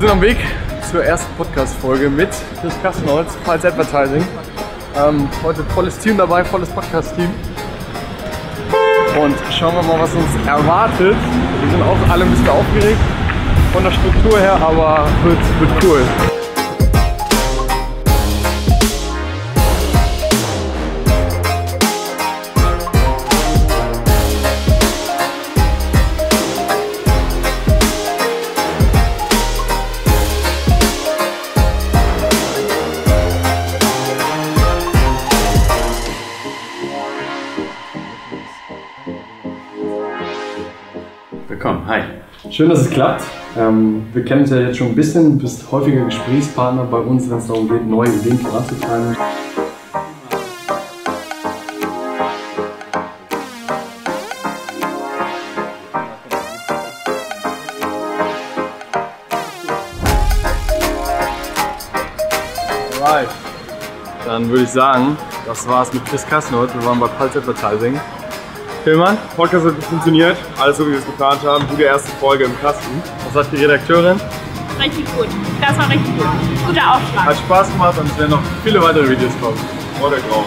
Wir sind am Weg zur ersten Podcast-Folge mit Chris Kassenholz, Pulse Advertising. Ähm, heute volles Team dabei, volles Podcast-Team. Und schauen wir mal, was uns erwartet. Wir sind auch alle ein bisschen aufgeregt von der Struktur her, aber wird, wird cool. Willkommen, hi. Schön, dass es klappt. Ähm, wir kennen uns ja jetzt schon ein bisschen, du bist häufiger Gesprächspartner bei uns, wenn es darum geht, neue Ideen voranzutreiben. Alright. Dann würde ich sagen, das war's mit Chris Kassenholt. Wir waren bei Pulse Advertising. Tillmann, Podcast hat funktioniert, alles so wie wir es geplant haben. Gute erste Folge im Kasten. was sagt die Redakteurin? Richtig gut. Das war richtig gut. Guter Aufschlag. Hat Spaß gemacht und es werden noch viele weitere Videos kommen. Vor der Grau.